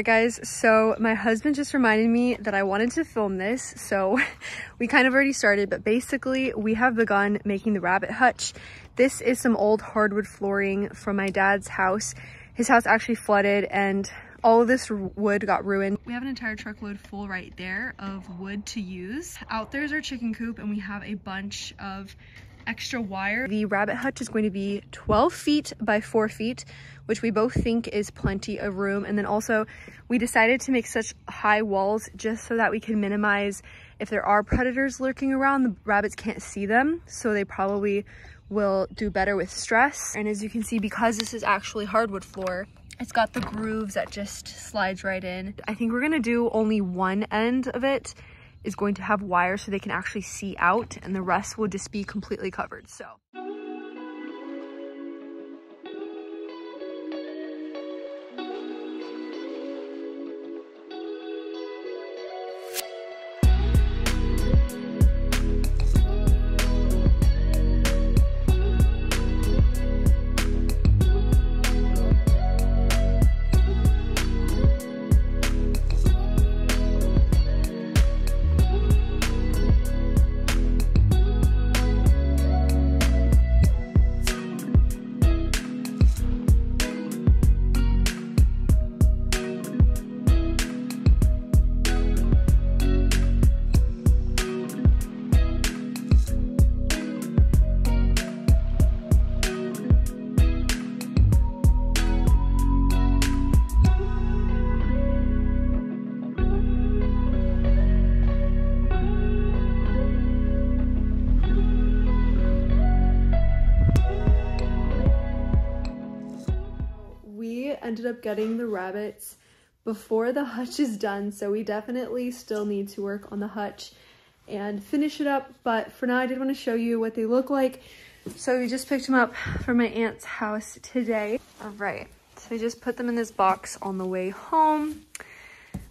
Alright guys, so my husband just reminded me that I wanted to film this, so we kind of already started, but basically we have begun making the rabbit hutch. This is some old hardwood flooring from my dad's house. His house actually flooded and all of this wood got ruined. We have an entire truckload full right there of wood to use. Out there's our chicken coop and we have a bunch of extra wire. The rabbit hutch is going to be 12 feet by 4 feet, which we both think is plenty of room. And then also we decided to make such high walls just so that we can minimize if there are predators lurking around, the rabbits can't see them. So they probably will do better with stress. And as you can see, because this is actually hardwood floor, it's got the grooves that just slides right in. I think we're gonna do only one end of it is going to have wire so they can actually see out and the rest will just be completely covered. So. Ended up getting the rabbits before the hutch is done, so we definitely still need to work on the hutch and finish it up. But for now, I did want to show you what they look like. So we just picked them up from my aunt's house today. All right, so we just put them in this box on the way home.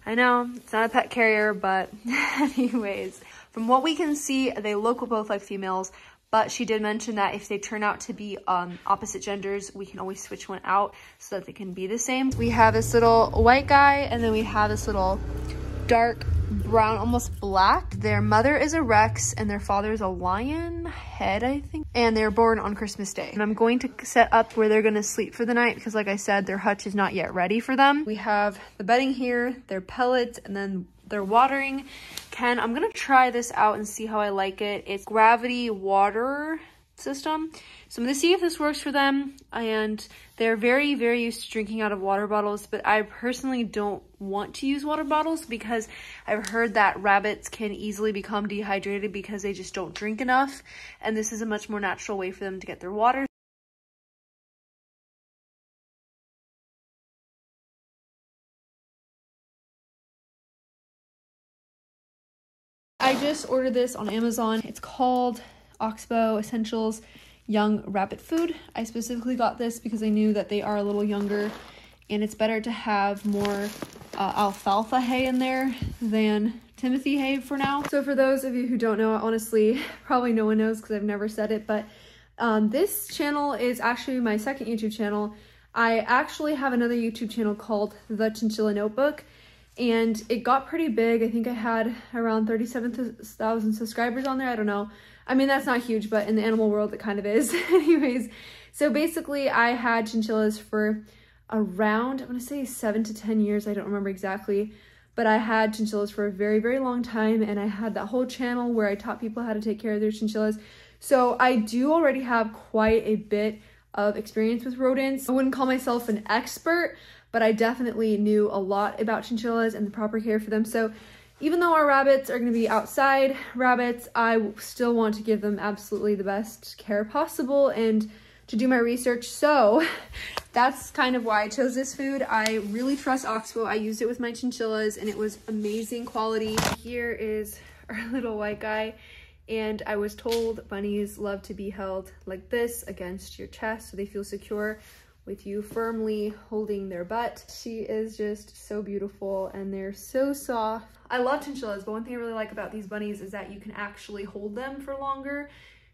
I know, it's not a pet carrier, but anyways, from what we can see, they look both like females, but she did mention that if they turn out to be um, opposite genders, we can always switch one out so that they can be the same. We have this little white guy and then we have this little dark brown, almost black. Their mother is a Rex and their father is a lion head, I think. And they're born on Christmas Day. And I'm going to set up where they're gonna sleep for the night because like I said, their hutch is not yet ready for them. We have the bedding here, their pellets, and then their watering can. I'm going to try this out and see how I like it. It's gravity water system. So I'm going to see if this works for them. And they're very, very used to drinking out of water bottles, but I personally don't want to use water bottles because I've heard that rabbits can easily become dehydrated because they just don't drink enough. And this is a much more natural way for them to get their water. Just ordered this on Amazon. It's called Oxbow Essentials Young Rabbit Food. I specifically got this because I knew that they are a little younger and it's better to have more uh, alfalfa hay in there than Timothy hay for now. So for those of you who don't know, honestly, probably no one knows because I've never said it, but um, this channel is actually my second YouTube channel. I actually have another YouTube channel called The Chinchilla Notebook and it got pretty big. I think I had around 37,000 subscribers on there. I don't know. I mean, that's not huge, but in the animal world, it kind of is. Anyways, so basically I had chinchillas for around, I want to say seven to 10 years. I don't remember exactly, but I had chinchillas for a very, very long time. And I had that whole channel where I taught people how to take care of their chinchillas. So I do already have quite a bit of experience with rodents. I wouldn't call myself an expert, but I definitely knew a lot about chinchillas and the proper care for them. So even though our rabbits are going to be outside rabbits, I still want to give them absolutely the best care possible and to do my research. So that's kind of why I chose this food. I really trust Oxbow. I used it with my chinchillas and it was amazing quality. Here is our little white guy. And I was told bunnies love to be held like this against your chest so they feel secure with you firmly holding their butt. She is just so beautiful and they're so soft. I love chinchillas, but one thing I really like about these bunnies is that you can actually hold them for longer.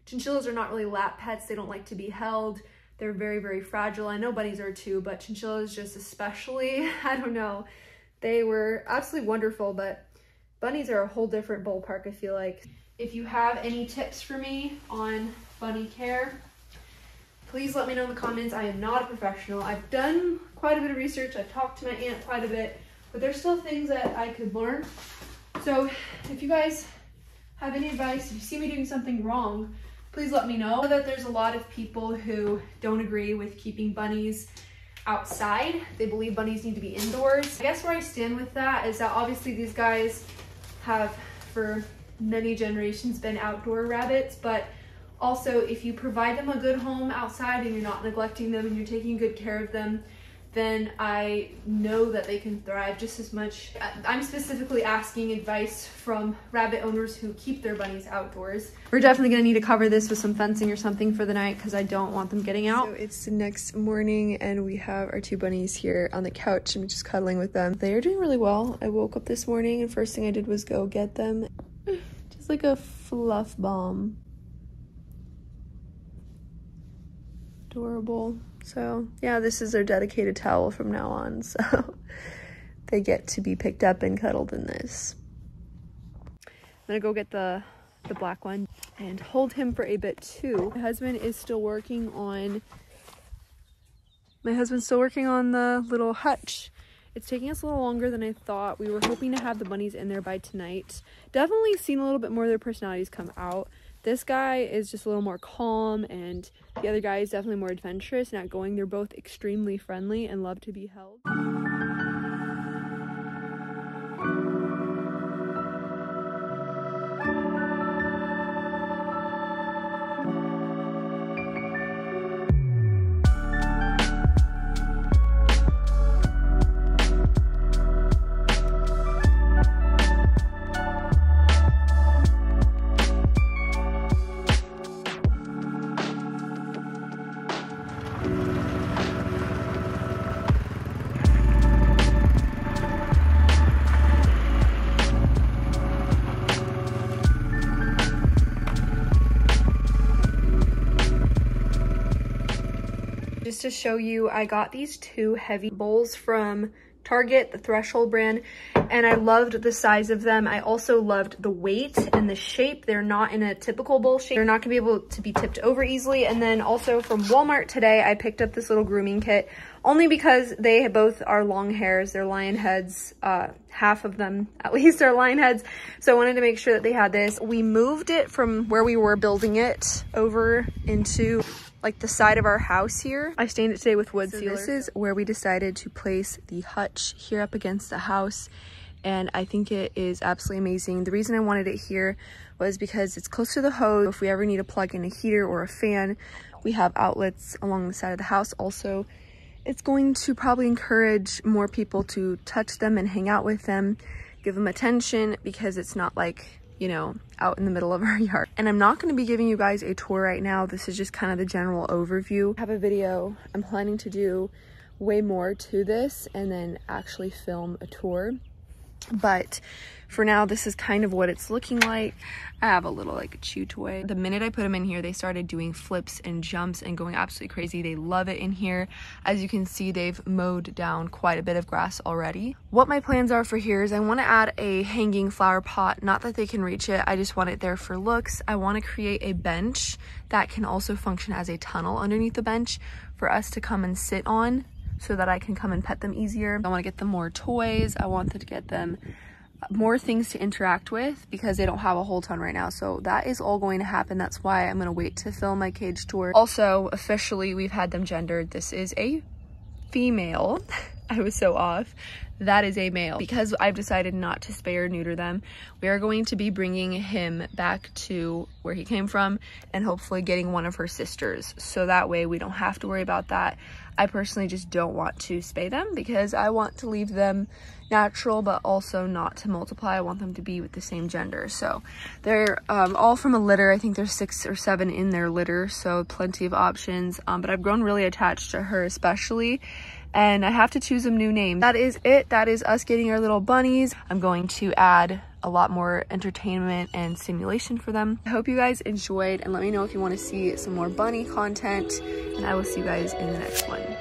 Chinchillas are not really lap pets. They don't like to be held. They're very, very fragile. I know bunnies are too, but chinchillas just especially, I don't know. They were absolutely wonderful, but bunnies are a whole different ballpark, I feel like. If you have any tips for me on bunny care, please let me know in the comments. I am not a professional. I've done quite a bit of research. I've talked to my aunt quite a bit, but there's still things that I could learn. So if you guys have any advice, if you see me doing something wrong, please let me know. Know that there's a lot of people who don't agree with keeping bunnies outside. They believe bunnies need to be indoors. I guess where I stand with that is that obviously these guys have for many generations been outdoor rabbits, but also if you provide them a good home outside and you're not neglecting them and you're taking good care of them, then I know that they can thrive just as much. I'm specifically asking advice from rabbit owners who keep their bunnies outdoors. We're definitely gonna need to cover this with some fencing or something for the night because I don't want them getting out. So it's the next morning and we have our two bunnies here on the couch and we're just cuddling with them. They are doing really well. I woke up this morning and first thing I did was go get them. Just like a fluff bomb. Adorable. So yeah, this is their dedicated towel from now on. So they get to be picked up and cuddled in this. I'm gonna go get the the black one and hold him for a bit too. My husband is still working on my husband's still working on the little hutch. It's taking us a little longer than I thought. We were hoping to have the bunnies in there by tonight. Definitely seen a little bit more of their personalities come out. This guy is just a little more calm and the other guy is definitely more adventurous and outgoing. They're both extremely friendly and love to be held. Just to show you, I got these two heavy bowls from Target, the Threshold brand, and I loved the size of them. I also loved the weight and the shape. They're not in a typical bowl shape. They're not gonna be able to be tipped over easily. And then also from Walmart today, I picked up this little grooming kit only because they both are long hairs. They're lion heads. Uh, half of them at least are lion heads. So I wanted to make sure that they had this. We moved it from where we were building it over into like the side of our house here. I stained it today with wood so sealer. This is where we decided to place the hutch here up against the house. And I think it is absolutely amazing. The reason I wanted it here was because it's close to the hose. If we ever need to plug in a heater or a fan, we have outlets along the side of the house. Also, it's going to probably encourage more people to touch them and hang out with them, give them attention because it's not like you know, out in the middle of our yard. And I'm not going to be giving you guys a tour right now. This is just kind of the general overview. I have a video I'm planning to do way more to this and then actually film a tour. But for now, this is kind of what it's looking like. I have a little like chew toy. The minute I put them in here, they started doing flips and jumps and going absolutely crazy. They love it in here. As you can see, they've mowed down quite a bit of grass already. What my plans are for here is I want to add a hanging flower pot. Not that they can reach it. I just want it there for looks. I want to create a bench that can also function as a tunnel underneath the bench for us to come and sit on so that I can come and pet them easier. I want to get them more toys. I want to get them uh, more things to interact with because they don't have a whole ton right now. So that is all going to happen. That's why I'm going to wait to film my cage tour. Also, officially, we've had them gendered. This is a female. I was so off. That is a male. Because I've decided not to spay or neuter them, we are going to be bringing him back to where he came from and hopefully getting one of her sisters. So that way we don't have to worry about that. I personally just don't want to spay them because I want to leave them natural but also not to multiply. I want them to be with the same gender. So they're um, all from a litter. I think there's six or seven in their litter, so plenty of options. Um, but I've grown really attached to her especially and I have to choose a new name. That is it. That is us getting our little bunnies. I'm going to add a lot more entertainment and stimulation for them. I hope you guys enjoyed and let me know if you want to see some more bunny content and I will see you guys in the next one.